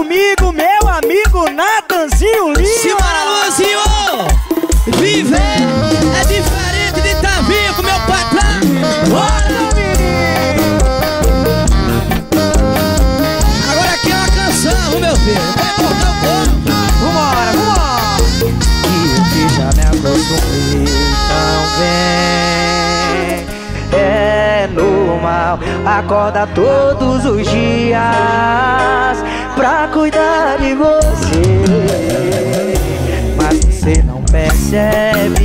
comigo, meu amigo Natanzinho Lima. Simbora, Luanzinho! Viver é diferente de estar tá vivo, meu patrão! Bora, menino! Agora aqui é uma canção, meu filho. Vai cortar o corpo. Vambora, vambora! E que já me acostumei tão bem É normal, acorda todos os dias Pra cuidar de você. Mas você não percebe.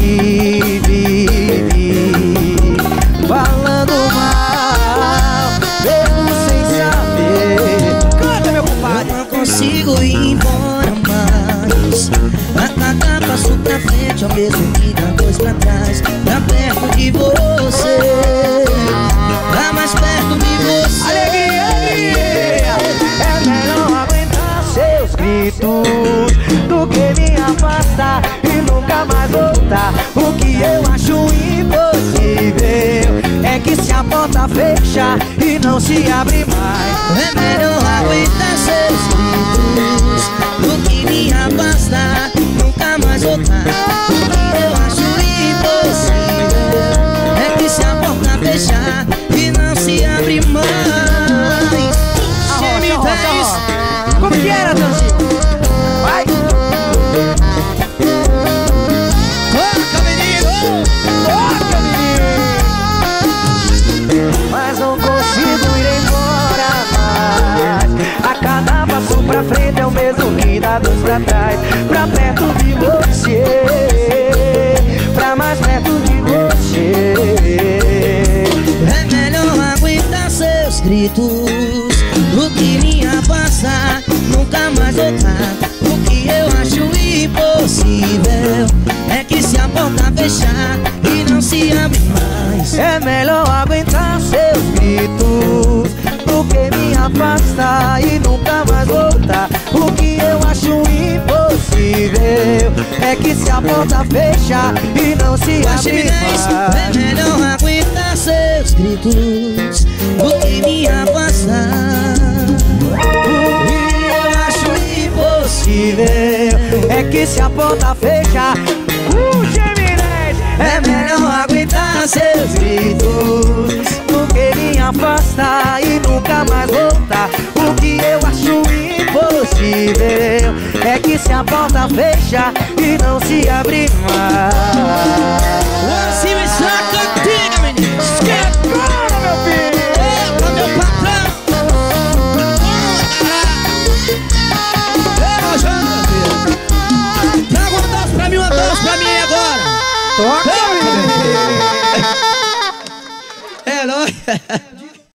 E vive falando mal. Mesmo sem saber Canta, meu compadre! Não consigo ir embora mais. A cada passo pra frente ao mesmo que dá dois pra trás. Pra perto de você Do que me afastar e nunca mais voltar. O que eu acho impossível É que se a porta fechar e não se abre mais. É melhor aguentar seus gritos não consigo ir embora mais. A cada passo pra frente é o mesmo que dá dois pra trás. Pra perto de você Pra mais perto de você. É melhor aguentar seus gritos Do que me afastar Nunca mais voltar. O que eu acho impossível É que se a porta fechar E não se abre mais. É melhor aguentar afastar e nunca mais voltar. O que eu acho impossível É que se a porta fechar e não se abre evidência, é mais. melhor aguentar seus gritos Do que me afastar. O que eu acho impossível É que se a porta fechar afastar e nunca mais voltar O que eu acho impossível É que se a porta fechar e não se abre mais Assim me saca antiga, menino! Esquece! Bora, meu filho! Eita, meu patrão! Traga uma dose pra mim, uma dose pra mim agora! Toca, menino! É nóis!